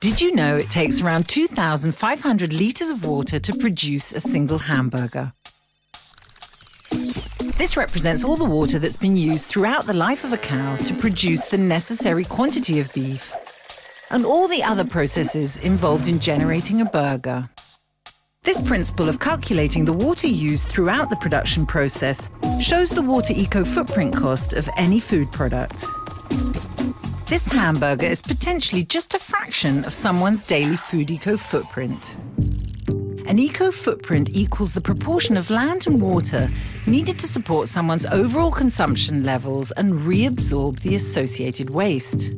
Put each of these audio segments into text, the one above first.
Did you know it takes around 2,500 litres of water to produce a single hamburger? This represents all the water that's been used throughout the life of a cow to produce the necessary quantity of beef, and all the other processes involved in generating a burger. This principle of calculating the water used throughout the production process shows the water eco-footprint cost of any food product. This hamburger is potentially just a fraction of someone's daily food eco-footprint. An eco-footprint equals the proportion of land and water needed to support someone's overall consumption levels and reabsorb the associated waste.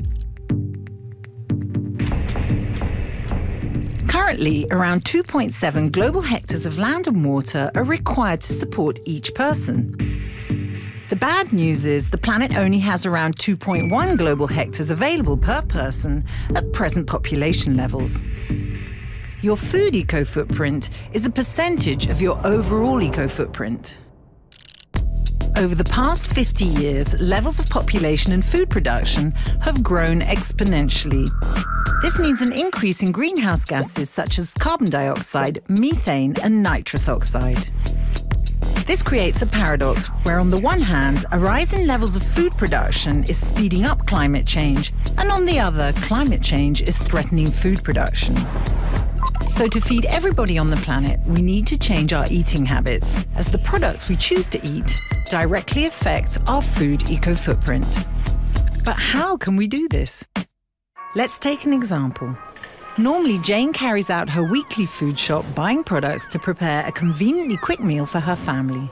Currently, around 2.7 global hectares of land and water are required to support each person. The bad news is the planet only has around 2.1 global hectares available per person at present population levels. Your food eco footprint is a percentage of your overall eco footprint. Over the past 50 years, levels of population and food production have grown exponentially. This means an increase in greenhouse gases such as carbon dioxide, methane, and nitrous oxide. This creates a paradox where, on the one hand, a rise in levels of food production is speeding up climate change, and on the other, climate change is threatening food production. So, to feed everybody on the planet, we need to change our eating habits, as the products we choose to eat directly affect our food eco footprint. But how can we do this? Let's take an example. Normally, Jane carries out her weekly food shop buying products to prepare a conveniently quick meal for her family.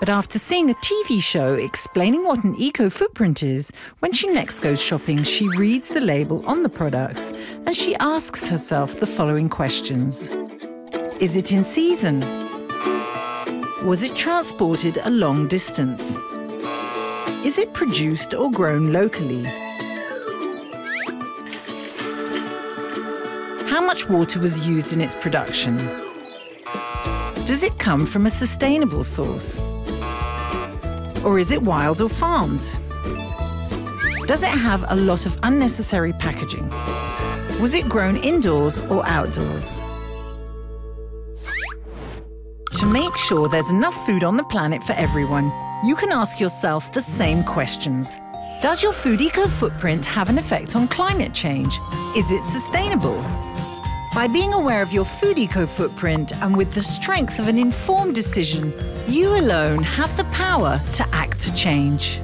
But after seeing a TV show explaining what an eco footprint is, when she next goes shopping, she reads the label on the products and she asks herself the following questions Is it in season? Was it transported a long distance? Is it produced or grown locally? How much water was used in its production? Does it come from a sustainable source? Or is it wild or farmed? Does it have a lot of unnecessary packaging? Was it grown indoors or outdoors? To make sure there's enough food on the planet for everyone, you can ask yourself the same questions. Does your food eco footprint have an effect on climate change? Is it sustainable? By being aware of your food eco footprint and with the strength of an informed decision, you alone have the power to act to change.